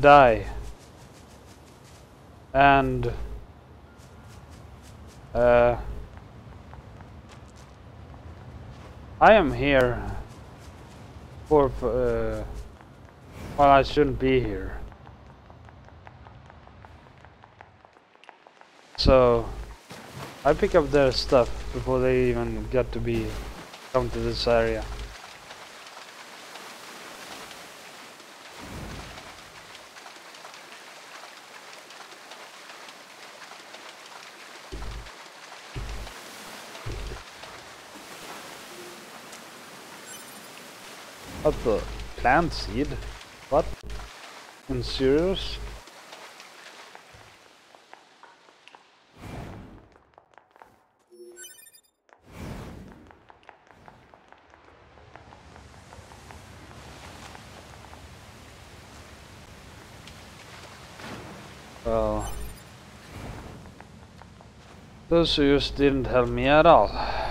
die. And uh, I am here for uh, well I shouldn't be here. So I pick up their stuff before they even get to be come to this area. What the plant seed? What? In serious? Well, uh, those sewers didn't help me at all.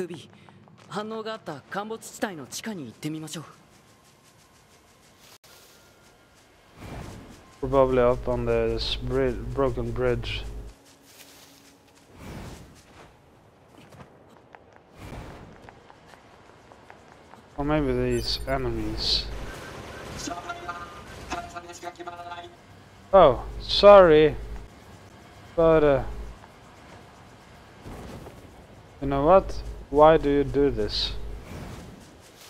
トゥビー反応があった陥没地帯の地下に行ってみましょう Probably up on the s- bri- broken bridge. Or maybe these enemies. Oh, sorry. But, uh... You know what? Why do you do this?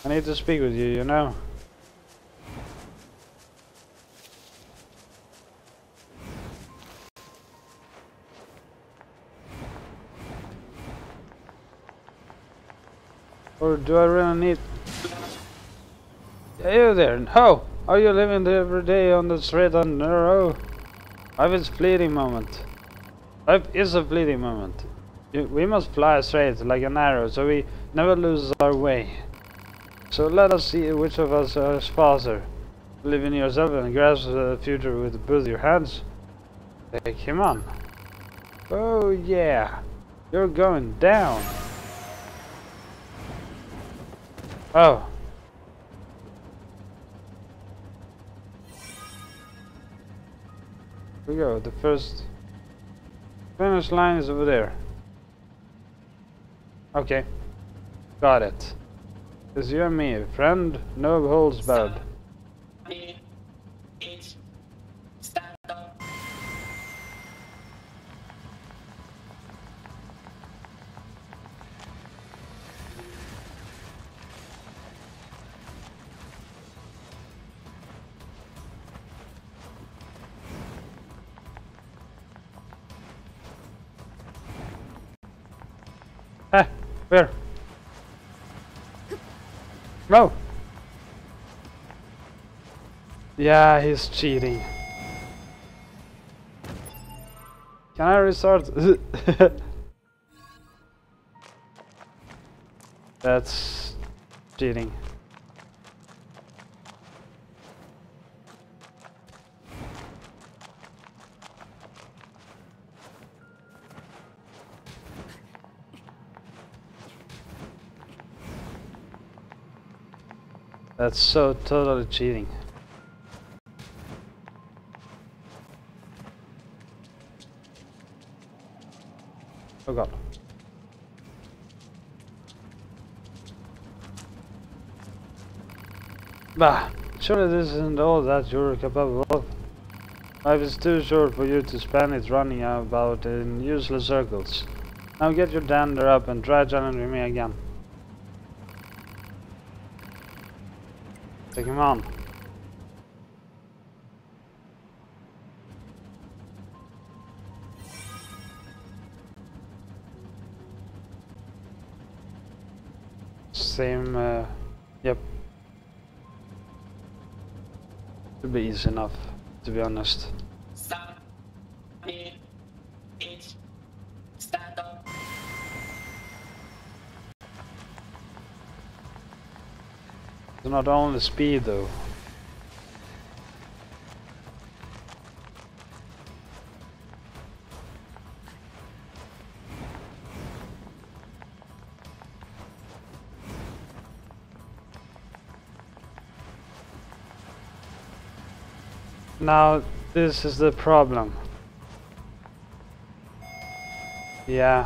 I need to speak with you, you know? Or do I really need... You there, how? Are you living every day on the straight and narrow? Life is fleeting moment. Life is a fleeting moment. We must fly straight like an arrow so we never lose our way. So let us see which of us is faster. Believe in yourself and grasp the future with both your hands. Take him on. Oh yeah, you're going down. Oh. Here we go, the first finish line is over there. Okay. Got it. It's you and me, friend, no holds barred. Where? No. Yeah, he's cheating. Can I restart? That's cheating. That's so totally cheating. Oh god. Bah, surely this isn't all that you're capable of. Life is too short for you to spend it running about in useless circles. Now get your dander up and try challenging me again. Take him on. Same, uh, yep. Should be easy enough, to be honest. It's not only speed though. Now, this is the problem. Yeah.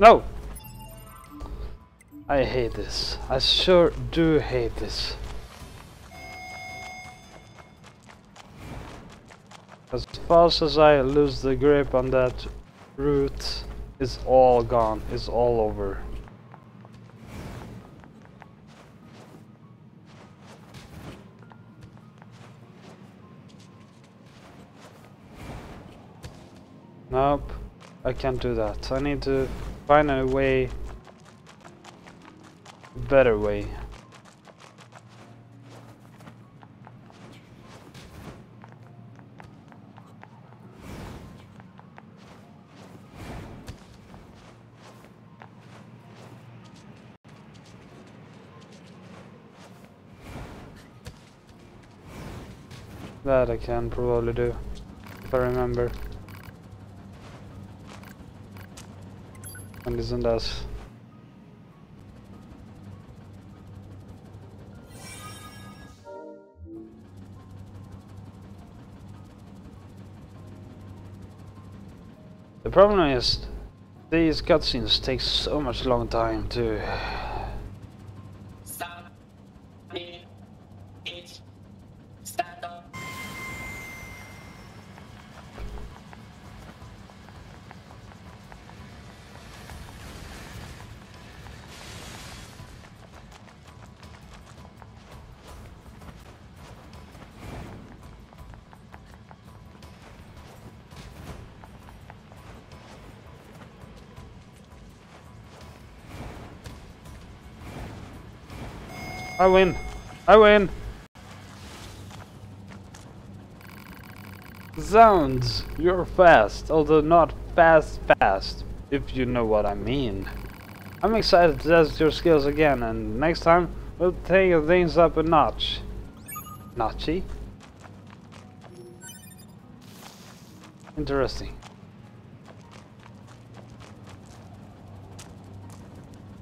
No! I hate this. I sure do hate this. As fast as I lose the grip on that route, it's all gone. It's all over. Nope, I can't do that. I need to find a way, better way. That I can probably do, if I remember. And isn't us. The problem is these cutscenes take so much long time to I win. I win. Zounds, you're fast, although not fast fast, if you know what I mean. I'm excited to test your skills again, and next time we'll take things up a notch. Notchy? Interesting.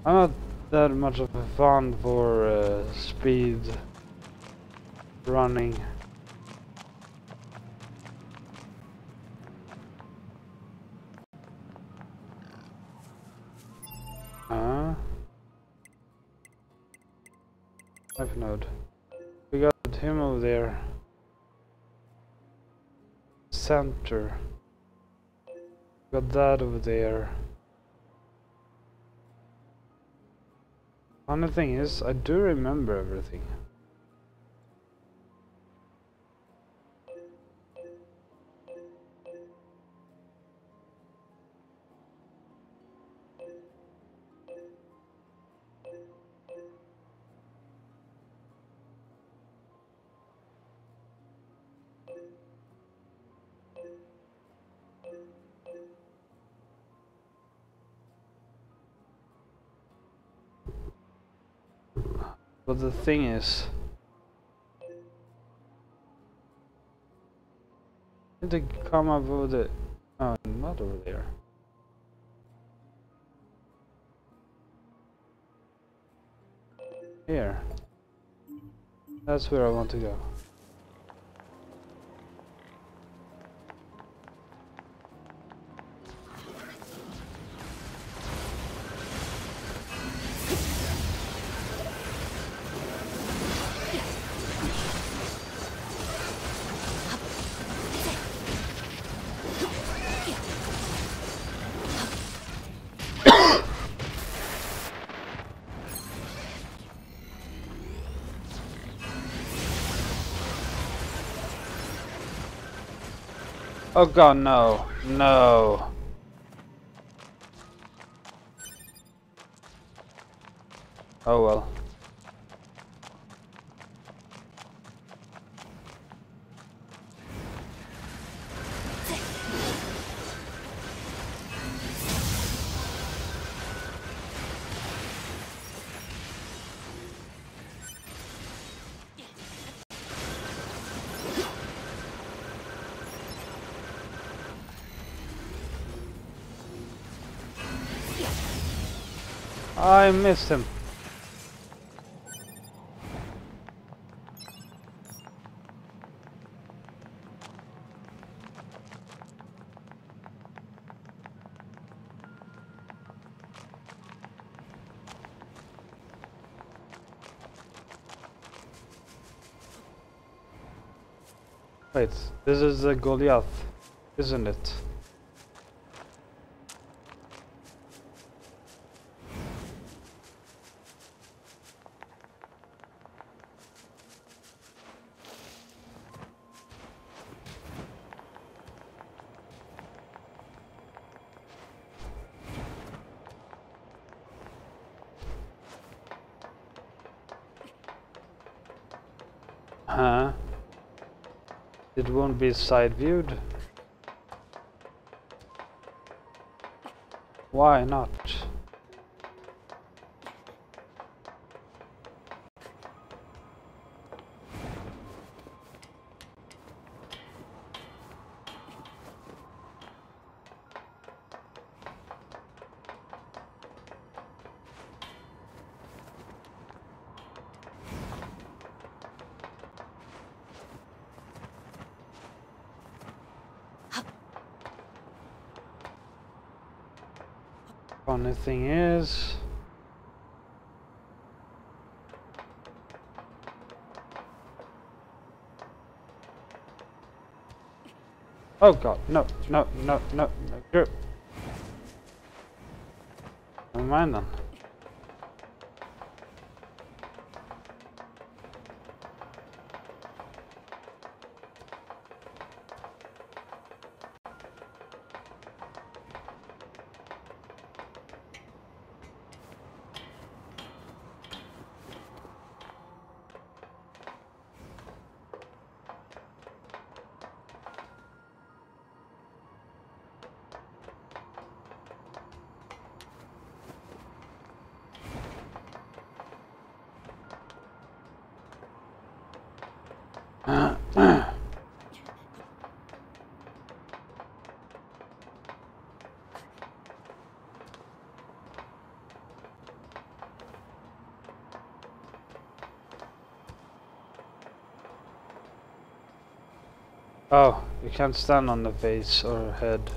I'm not that much of a fan for uh, speed running. Uh, Life node. We got him over there. Center. Got that over there. Funny thing is, I do remember everything. But the thing is... Need to come up with it. Oh, not over there. Here. That's where I want to go. Oh god, no. No. Oh well. I missed him. Wait, this is the Goliath, isn't it? Huh? It won't be side viewed. Why not? Funny thing is... Oh god, no, no, no, no, no. Never mind then. Oh, you can't stand on the face or head.